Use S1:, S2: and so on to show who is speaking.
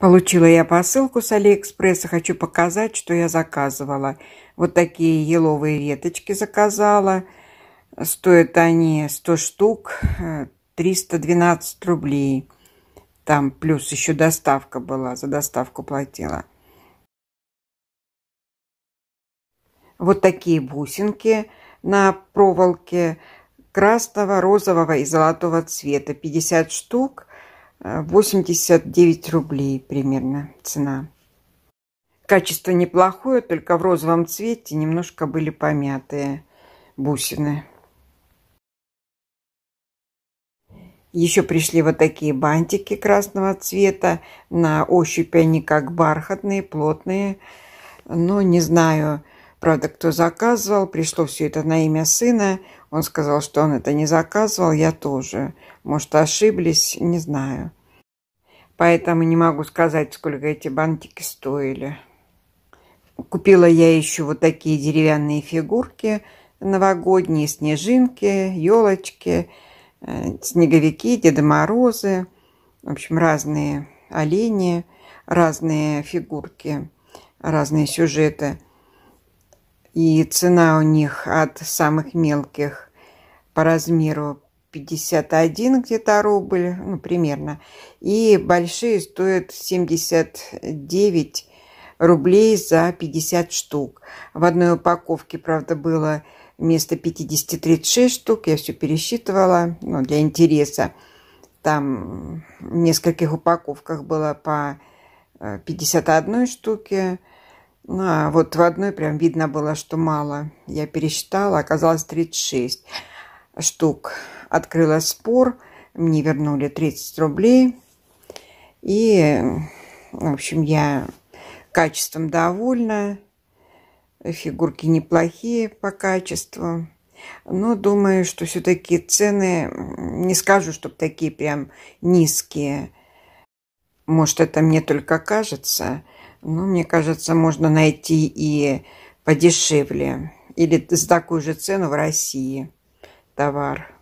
S1: Получила я посылку с Алиэкспресса. Хочу показать, что я заказывала. Вот такие еловые веточки заказала. Стоят они 100 штук, 312 рублей. Там плюс еще доставка была, за доставку платила. Вот такие бусинки на проволоке красного, розового и золотого цвета. 50 штук, 89 рублей примерно цена. Качество неплохое, только в розовом цвете немножко были помятые бусины. Еще пришли вот такие бантики красного цвета. На ощупь они как бархатные, плотные. Но не знаю, правда, кто заказывал. Пришло все это на имя сына. Он сказал, что он это не заказывал. Я тоже. Может, ошиблись, не знаю. Поэтому не могу сказать, сколько эти бантики стоили. Купила я еще вот такие деревянные фигурки новогодние, снежинки, елочки, э, снеговики, Деда Морозы. В общем, разные олени, разные фигурки, разные сюжеты. И цена у них от самых мелких по размеру 51 где-то рубль, ну, примерно. И большие стоят 79 рублей за 50 штук. В одной упаковке, правда, было вместо 50 36 штук. Я все пересчитывала ну, для интереса. Там в нескольких упаковках было по 51 э, штуке. А вот в одной прям видно было, что мало. Я пересчитала, оказалось 36 штук. Открыла спор, мне вернули 30 рублей. И, в общем, я качеством довольна. Фигурки неплохие по качеству. Но думаю, что все-таки цены, не скажу, чтобы такие прям низкие. Может, это мне только кажется. Но мне кажется, можно найти и подешевле. Или за такую же цену в России товар.